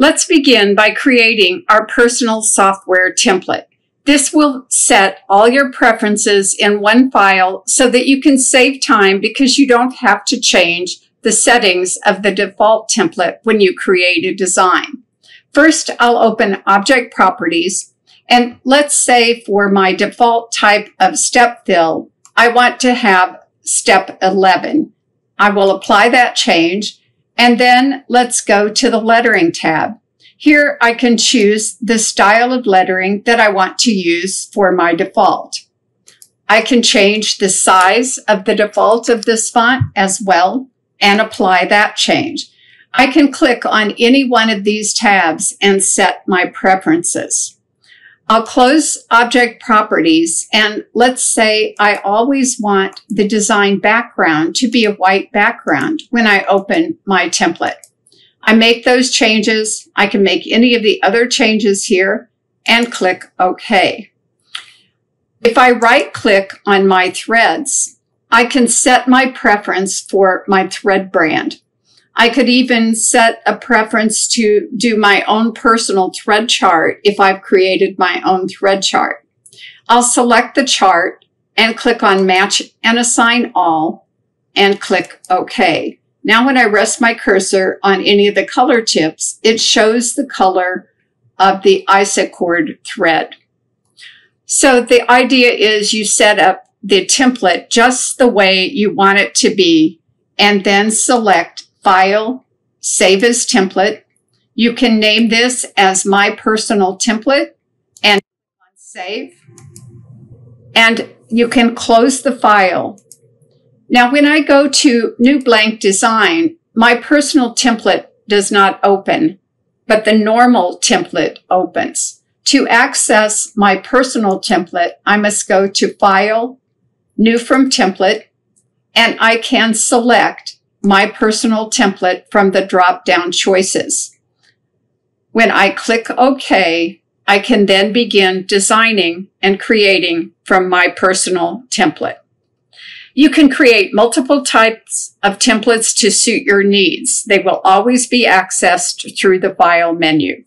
Let's begin by creating our personal software template. This will set all your preferences in one file so that you can save time because you don't have to change the settings of the default template when you create a design. First, I'll open Object Properties, and let's say for my default type of step fill, I want to have step 11. I will apply that change, and then let's go to the Lettering tab. Here I can choose the style of lettering that I want to use for my default. I can change the size of the default of this font as well and apply that change. I can click on any one of these tabs and set my preferences. I'll close object properties and let's say I always want the design background to be a white background when I open my template. I make those changes. I can make any of the other changes here and click OK. If I right click on my threads, I can set my preference for my thread brand. I could even set a preference to do my own personal thread chart if I've created my own thread chart. I'll select the chart and click on match and assign all and click OK. Now when I rest my cursor on any of the color tips, it shows the color of the Isacord thread. So the idea is you set up the template just the way you want it to be and then select File, Save as Template. You can name this as My Personal Template and Save. And you can close the file now, when I go to New Blank Design, my personal template does not open, but the normal template opens. To access my personal template, I must go to File, New from Template, and I can select my personal template from the drop-down choices. When I click OK, I can then begin designing and creating from my personal template. You can create multiple types of templates to suit your needs. They will always be accessed through the File menu.